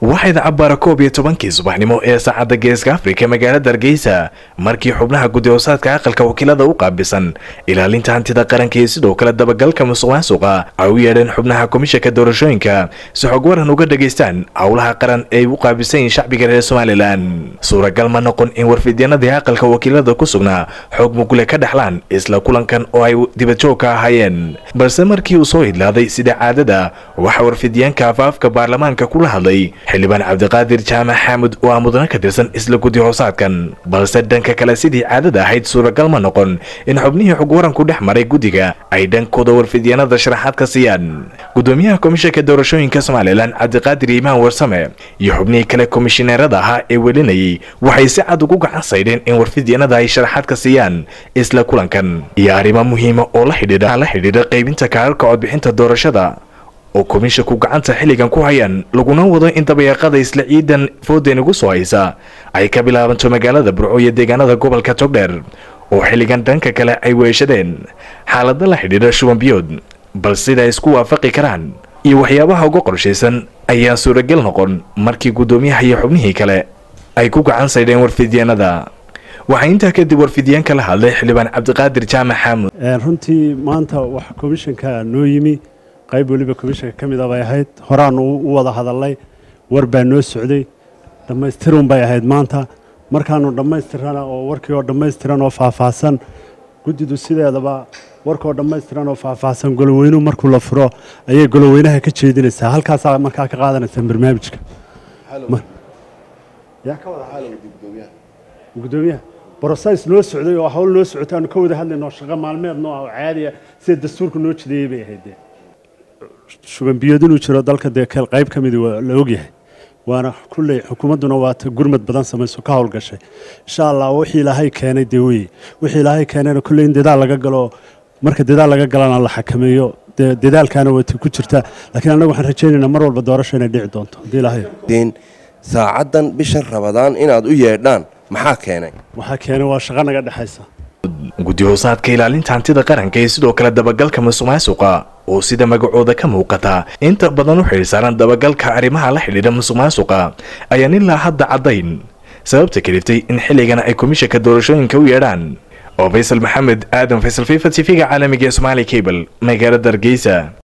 waxayna cabbaara koob iyo tobankii subaxnimo ee saacadda geeska afrika magaalada hargeysa markii xubnaha guddi-hoosaadka aqalka wakiilada u qaabisan. Ilaalinta hantida qaranka iyo sidoo kale dabagalka musuq maasuqa ay u yeedheen xubnaha komishanka doorashooyinka si xog waran uga dhageystaan howlaha qaran ee u qaabisan yihiin shacbiga reer somalilan. Suuragal ma noqon in warfidyanadii aqalka wakiilada ku sugnaa xoog mugule ka dhexlaan isla kulankan oo ay dibadjoog ka ahaayeen. Balse markii uu soo idlaaday sida caadada waxaa warfidyaanka afaafka baarlamaanka kula hadlay xildhibaan cabdiqaadir jaamac xaamud oo ah mudane ka tirsan isla guddi-hoosaadkan balse dhanka kale sidii caadada ahayd suuragal ma noqon. In xubnihii xog waranku dhex maray guddiga ay dhankooda warfidyaanada sharaxaad ka siiyaan. Gudoomiyaha komishanka doorashooyinka somalilan cabdiqaadir iimaan warsame iyo xubnihii kale komishineerada ahaa ee welinayay waxay si cad ugu gacan saydheen in warfidyaanada ay sharaxaad ka siiyaan isla kulankan. Iyo arrimo muhiima oo la xidhiidha qaybinta kaararka codbixinta doorashada oo komishanku gacanta xilligan ku hayaan laguna wado in dabayaaqada isla ciidan foodeen ugu soo haysa ay ka bilaabanto magaalada burco iyo deegaanada gobolka togdheer oo xilligan dhanka kale ay weeshadeen. Xaalada la xidhiidha shubanbiyood bal sida ay isku waafaqi karaan iyo waxyaabaha uga qorshaysan ayaan suuragal noqon markii guddoomiyaha iyo xubnihii kale ay ku gacan saydheen warfidyaanada. Waxaa intaa kadib warfidyaanka la hadlay xildhibaan cabdiqaadir jaamac xaamud runtii maanta wax komishanka noo yimi qayb weliba komishanka ka mid a bay ahayd. Horaanu u wada hadalnay war baa noo socday. Dhammaystirun bay ahayd maanta. Markaanu dhammaystirana oo warkii oo dhammaystiran oo faahfaahsan guddidu sideedaba warkaoo dhammaystiran oo faahfaahsan goloweynuhu markuu la furo ayay goloweynaha ka jeedinaysaa. Halkaasaa markaa ka qaadanaysaa barnaamijka. Gudoomiyaha. Broses noo socday oo hawl noo socotaanu ka wada hadlayno shaqo maalmeedno ah oo caadiya sida dastuurka noo jideeyey bay ahayd shubanbiyood inuu jiro dalka dee qayb ka midi waa la ogyahay waana kulley xukuumadduna waata gurmad badan samayso ka howlgashay insha allah wixii ilaahay keenay dee weye wixii ilaahay keenayna kulley in dadaal laga galo marka dadaal laga galana la xakameeyo dee dadaalkaana wata ku jirta laakiin annaga waxaan rajaynaynaa mar walba doorasho inay dhici doonto haddii ilaahay saacaddan bishan rabadaan inaad u yeedhaan maxaa keenay waxaa keenay waa shaqo naga dhexaysa guddi-hoosaadka ilaalinta hantida qaranka iyo sidoo kale dabagalka musuq maasuqa oo sida magacooda ka muuqata. Inta badan u xidhiisaaran dabagalka arrimaha la xidhiidha musuq maasuqa ayaan ilaa hadda caddayn. Sababta kaliftay in xilligan ay komishanka doorashooyinka u yeedhaan. Oo faysal maxamed aadan faysal fifa t v-ga caalamiga ee somaali cable magaalada hargeysa